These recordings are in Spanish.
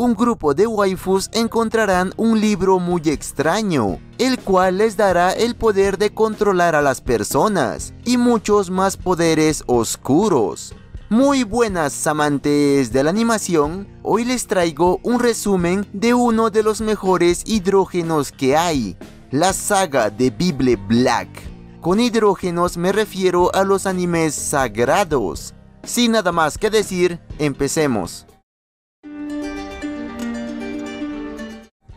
un grupo de waifus encontrarán un libro muy extraño, el cual les dará el poder de controlar a las personas y muchos más poderes oscuros. Muy buenas amantes de la animación, hoy les traigo un resumen de uno de los mejores hidrógenos que hay, la saga de Bible Black. Con hidrógenos me refiero a los animes sagrados. Sin nada más que decir, empecemos.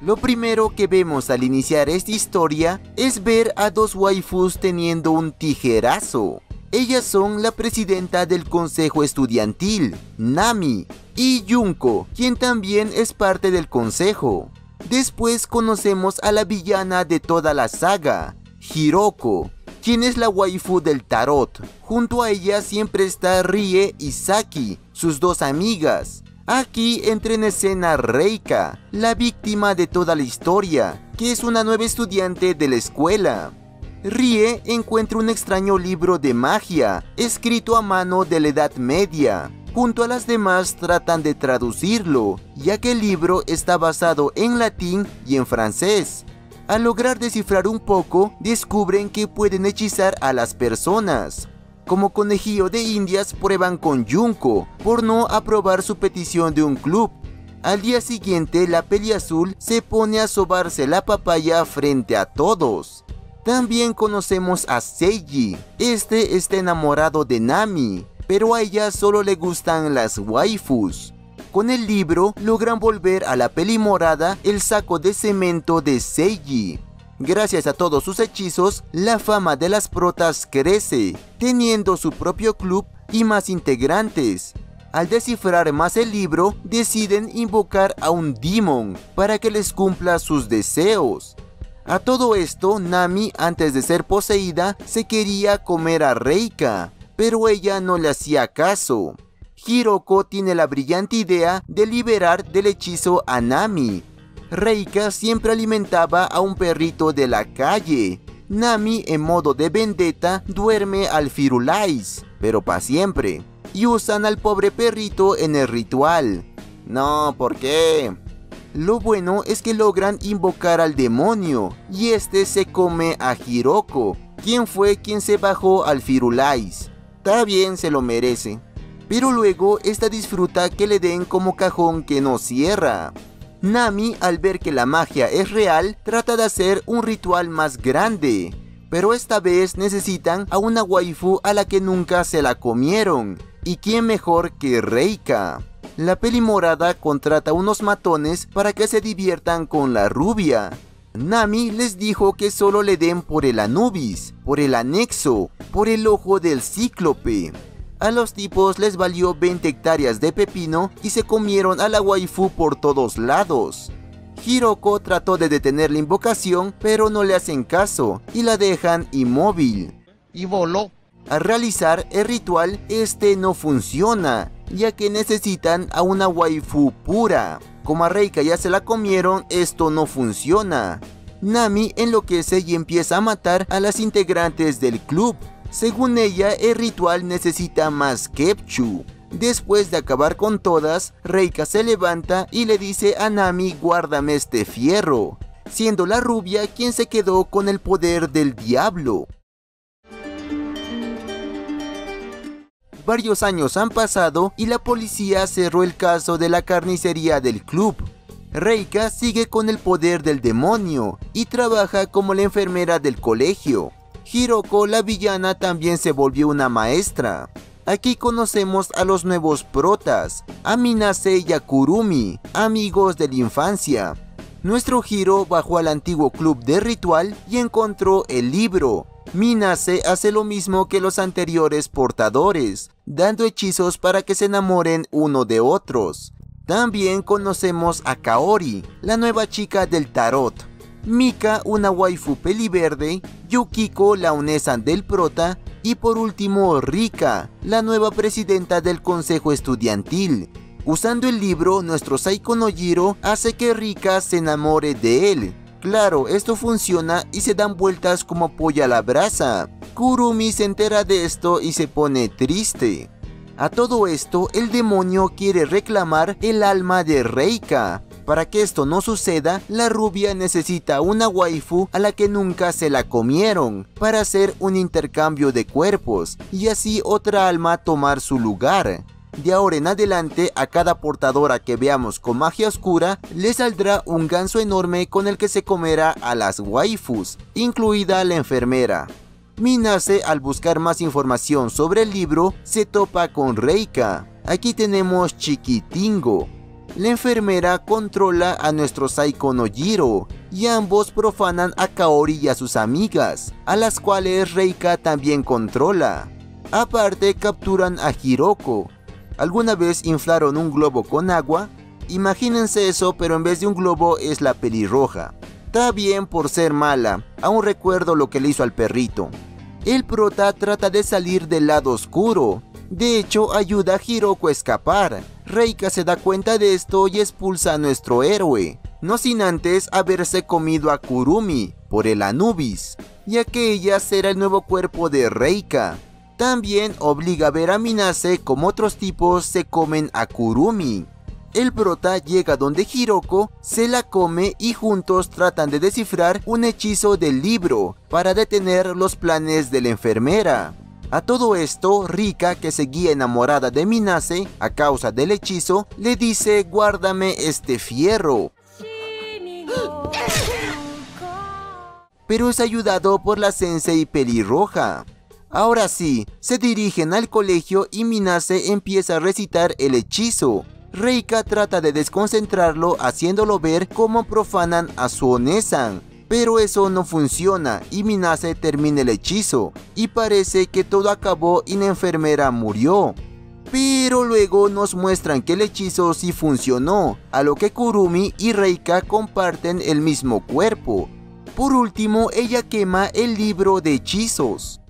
Lo primero que vemos al iniciar esta historia es ver a dos waifus teniendo un tijerazo. Ellas son la presidenta del consejo estudiantil, Nami, y Junko, quien también es parte del consejo. Después conocemos a la villana de toda la saga, Hiroko, quien es la waifu del tarot. Junto a ella siempre está Rie y Saki, sus dos amigas. Aquí entra en escena Reika, la víctima de toda la historia, que es una nueva estudiante de la escuela. Rie encuentra un extraño libro de magia, escrito a mano de la Edad Media. Junto a las demás tratan de traducirlo, ya que el libro está basado en latín y en francés. Al lograr descifrar un poco, descubren que pueden hechizar a las personas, como conejillo de indias prueban con Junko por no aprobar su petición de un club. Al día siguiente la peli azul se pone a sobarse la papaya frente a todos. También conocemos a Seiji, este está enamorado de Nami, pero a ella solo le gustan las waifus. Con el libro logran volver a la peli morada el saco de cemento de Seiji, Gracias a todos sus hechizos, la fama de las protas crece, teniendo su propio club y más integrantes. Al descifrar más el libro, deciden invocar a un demon para que les cumpla sus deseos. A todo esto, Nami, antes de ser poseída, se quería comer a Reika, pero ella no le hacía caso. Hiroko tiene la brillante idea de liberar del hechizo a Nami, Reika siempre alimentaba a un perrito de la calle. Nami, en modo de vendetta, duerme al Firulais, pero para siempre. Y usan al pobre perrito en el ritual. No, ¿por qué? Lo bueno es que logran invocar al demonio, y este se come a Hiroko, quien fue quien se bajó al Firulais. Está bien, se lo merece. Pero luego esta disfruta que le den como cajón que no cierra. Nami, al ver que la magia es real, trata de hacer un ritual más grande. Pero esta vez necesitan a una waifu a la que nunca se la comieron. ¿Y quién mejor que Reika? La peli morada contrata unos matones para que se diviertan con la rubia. Nami les dijo que solo le den por el Anubis, por el anexo, por el ojo del cíclope. A los tipos les valió 20 hectáreas de pepino y se comieron a la waifu por todos lados. Hiroko trató de detener la invocación, pero no le hacen caso y la dejan inmóvil. Y voló. Al realizar el ritual, este no funciona, ya que necesitan a una waifu pura. Como a Reika ya se la comieron, esto no funciona. Nami enloquece y empieza a matar a las integrantes del club, según ella, el ritual necesita más Kepchu. Después de acabar con todas, Reika se levanta y le dice a Nami guárdame este fierro, siendo la rubia quien se quedó con el poder del diablo. Varios años han pasado y la policía cerró el caso de la carnicería del club. Reika sigue con el poder del demonio y trabaja como la enfermera del colegio. Hiroko, la villana, también se volvió una maestra. Aquí conocemos a los nuevos protas, Aminase y Akurumi, amigos de la infancia. Nuestro Hiro bajó al antiguo club de ritual y encontró el libro. Minase hace lo mismo que los anteriores portadores, dando hechizos para que se enamoren uno de otros. También conocemos a Kaori, la nueva chica del tarot, Mika, una waifu peliverde, Yukiko, la unesan del prota, y por último Rika, la nueva presidenta del consejo estudiantil. Usando el libro, nuestro Saiko Nojiro hace que Rika se enamore de él. Claro, esto funciona y se dan vueltas como polla a la brasa. Kurumi se entera de esto y se pone triste. A todo esto, el demonio quiere reclamar el alma de Reika. Para que esto no suceda, la rubia necesita una waifu a la que nunca se la comieron, para hacer un intercambio de cuerpos, y así otra alma tomar su lugar. De ahora en adelante, a cada portadora que veamos con magia oscura, le saldrá un ganso enorme con el que se comerá a las waifus, incluida la enfermera. Minase, al buscar más información sobre el libro, se topa con Reika. Aquí tenemos Chiquitingo. La enfermera controla a nuestro Saiko Nojiro, y ambos profanan a Kaori y a sus amigas, a las cuales Reika también controla. Aparte capturan a Hiroko, ¿Alguna vez inflaron un globo con agua? Imagínense eso, pero en vez de un globo es la pelirroja. Está bien por ser mala, aún recuerdo lo que le hizo al perrito. El prota trata de salir del lado oscuro. De hecho, ayuda a Hiroko a escapar. Reika se da cuenta de esto y expulsa a nuestro héroe, no sin antes haberse comido a Kurumi por el Anubis, ya que ella será el nuevo cuerpo de Reika. También obliga a ver a Minase como otros tipos se comen a Kurumi. El prota llega donde Hiroko, se la come y juntos tratan de descifrar un hechizo del libro para detener los planes de la enfermera. A todo esto, Rika, que seguía enamorada de Minase a causa del hechizo, le dice guárdame este fierro. Pero es ayudado por la sensei pelirroja. Ahora sí, se dirigen al colegio y Minase empieza a recitar el hechizo. Reika trata de desconcentrarlo haciéndolo ver cómo profanan a su Onesan, pero eso no funciona y Minase termina el hechizo, y parece que todo acabó y la enfermera murió. Pero luego nos muestran que el hechizo sí funcionó, a lo que Kurumi y Reika comparten el mismo cuerpo. Por último, ella quema el libro de hechizos.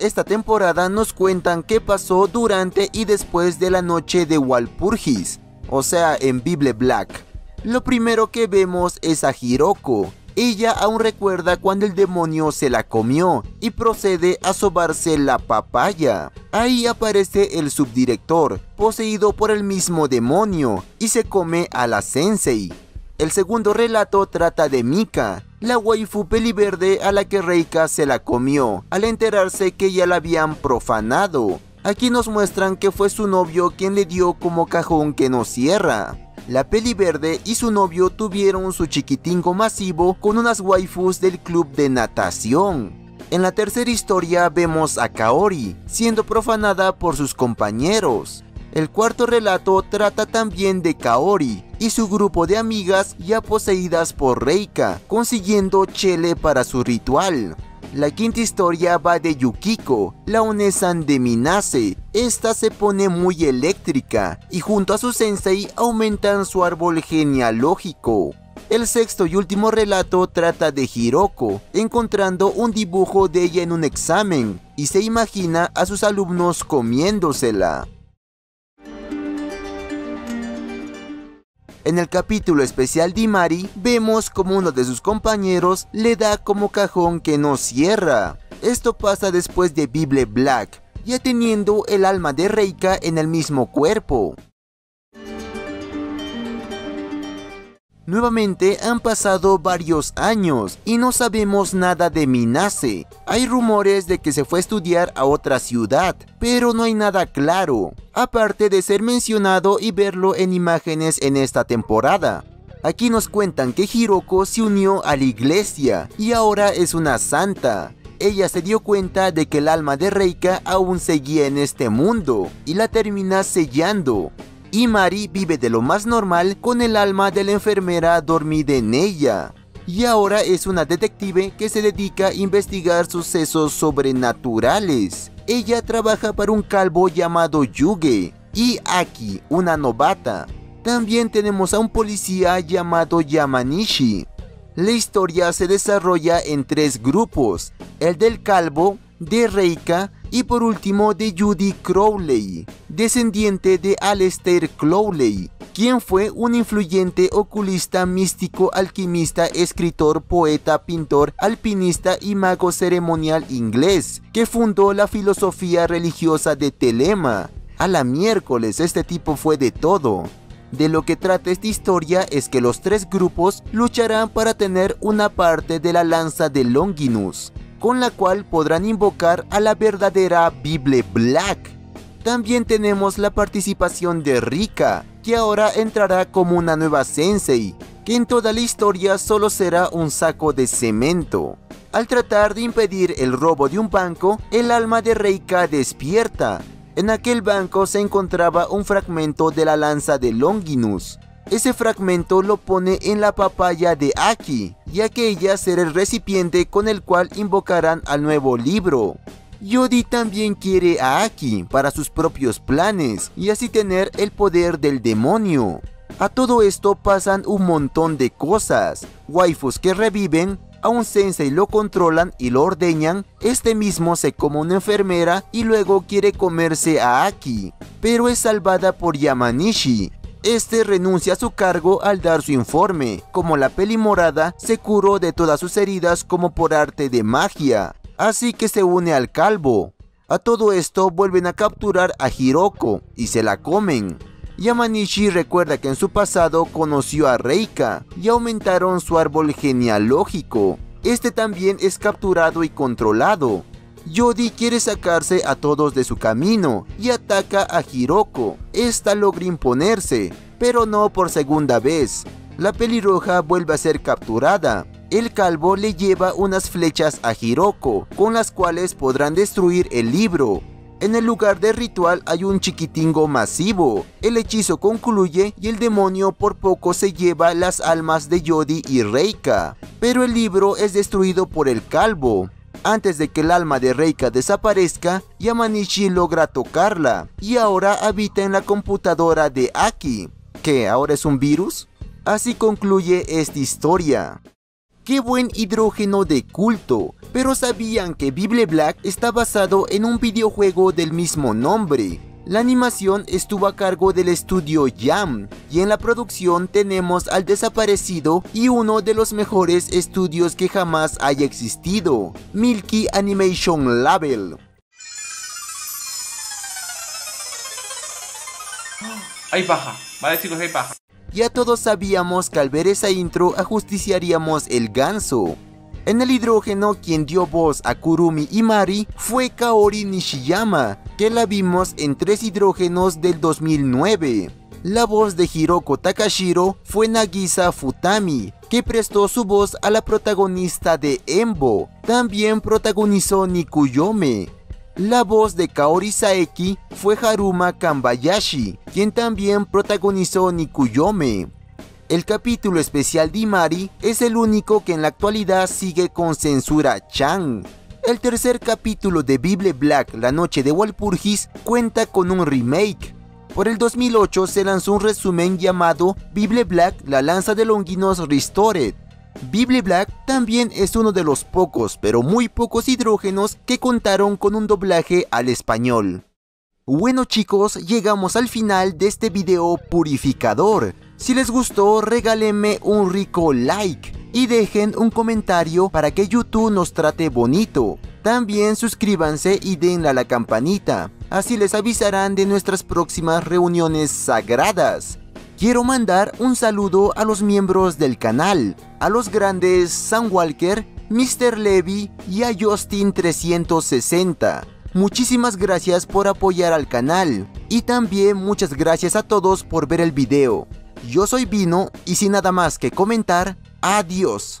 Esta temporada nos cuentan qué pasó durante y después de la noche de Walpurgis, o sea, en Bible Black. Lo primero que vemos es a Hiroko. Ella aún recuerda cuando el demonio se la comió y procede a sobarse la papaya. Ahí aparece el subdirector, poseído por el mismo demonio, y se come a la sensei. El segundo relato trata de Mika, la waifu peliverde a la que Reika se la comió, al enterarse que ya la habían profanado. Aquí nos muestran que fue su novio quien le dio como cajón que no cierra. La peliverde y su novio tuvieron su chiquitingo masivo con unas waifus del club de natación. En la tercera historia vemos a Kaori, siendo profanada por sus compañeros. El cuarto relato trata también de Kaori y su grupo de amigas ya poseídas por Reika, consiguiendo chele para su ritual. La quinta historia va de Yukiko, la Onesan de Minase. Esta se pone muy eléctrica y junto a su sensei aumentan su árbol genealógico. El sexto y último relato trata de Hiroko, encontrando un dibujo de ella en un examen y se imagina a sus alumnos comiéndosela. En el capítulo especial de Imari, vemos como uno de sus compañeros le da como cajón que no cierra. Esto pasa después de Bible Black, ya teniendo el alma de Reika en el mismo cuerpo. Nuevamente han pasado varios años y no sabemos nada de Minase. Hay rumores de que se fue a estudiar a otra ciudad, pero no hay nada claro, aparte de ser mencionado y verlo en imágenes en esta temporada. Aquí nos cuentan que Hiroko se unió a la iglesia y ahora es una santa. Ella se dio cuenta de que el alma de Reika aún seguía en este mundo y la termina sellando y Mari vive de lo más normal con el alma de la enfermera dormida en ella. Y ahora es una detective que se dedica a investigar sucesos sobrenaturales. Ella trabaja para un calvo llamado Yuge y Aki, una novata. También tenemos a un policía llamado Yamanishi. La historia se desarrolla en tres grupos, el del calvo, de Reika y por último de Judy Crowley, descendiente de Aleister Crowley, quien fue un influyente oculista, místico, alquimista, escritor, poeta, pintor, alpinista y mago ceremonial inglés, que fundó la filosofía religiosa de Telema. A la miércoles, este tipo fue de todo. De lo que trata esta historia es que los tres grupos lucharán para tener una parte de la lanza de Longinus, con la cual podrán invocar a la verdadera Bible Black. También tenemos la participación de Rika, que ahora entrará como una nueva sensei, que en toda la historia solo será un saco de cemento. Al tratar de impedir el robo de un banco, el alma de Reika despierta. En aquel banco se encontraba un fragmento de la lanza de Longinus. Ese fragmento lo pone en la papaya de Aki, ya que ella será el recipiente con el cual invocarán al nuevo libro. Yodi también quiere a Aki para sus propios planes y así tener el poder del demonio. A todo esto pasan un montón de cosas, waifus que reviven, a un sensei lo controlan y lo ordeñan, este mismo se come una enfermera y luego quiere comerse a Aki, pero es salvada por Yamanishi. Este renuncia a su cargo al dar su informe, como la peli morada se curó de todas sus heridas como por arte de magia, así que se une al calvo. A todo esto vuelven a capturar a Hiroko y se la comen. Yamanishi recuerda que en su pasado conoció a Reika y aumentaron su árbol genealógico. Este también es capturado y controlado. Yodi quiere sacarse a todos de su camino y ataca a Hiroko. Esta logra imponerse, pero no por segunda vez. La pelirroja vuelve a ser capturada. El calvo le lleva unas flechas a Hiroko, con las cuales podrán destruir el libro. En el lugar del ritual hay un chiquitingo masivo. El hechizo concluye y el demonio por poco se lleva las almas de Yodi y Reika. Pero el libro es destruido por el calvo. Antes de que el alma de Reika desaparezca, Yamanishi logra tocarla y ahora habita en la computadora de Aki. ¿Qué? ¿Ahora es un virus? Así concluye esta historia. ¡Qué buen hidrógeno de culto! Pero sabían que Bible Black está basado en un videojuego del mismo nombre. La animación estuvo a cargo del estudio Jam y en la producción tenemos al desaparecido y uno de los mejores estudios que jamás haya existido, Milky Animation Label. Hay paja, vale chicos, hay paja. Ya todos sabíamos que al ver esa intro ajusticiaríamos el ganso. En el hidrógeno quien dio voz a Kurumi y Mari fue Kaori Nishiyama, que la vimos en tres hidrógenos del 2009. La voz de Hiroko Takashiro fue Nagisa Futami, que prestó su voz a la protagonista de Embo. También protagonizó Nikuyome. La voz de Kaori Saeki fue Haruma Kambayashi, quien también protagonizó Nikuyome. El capítulo especial de Imari es el único que en la actualidad sigue con censura Chan. El tercer capítulo de Bible Black, La Noche de Walpurgis, cuenta con un remake. Por el 2008 se lanzó un resumen llamado Bible Black, La Lanza de Longinos Restored. Bible Black también es uno de los pocos, pero muy pocos hidrógenos que contaron con un doblaje al español. Bueno chicos, llegamos al final de este video purificador. Si les gustó, regálenme un rico like y dejen un comentario para que YouTube nos trate bonito. También suscríbanse y denle a la campanita, así les avisarán de nuestras próximas reuniones sagradas. Quiero mandar un saludo a los miembros del canal, a los grandes Sam Walker, Mr. Levy y a Justin360. Muchísimas gracias por apoyar al canal y también muchas gracias a todos por ver el video. Yo soy Vino y sin nada más que comentar, adiós.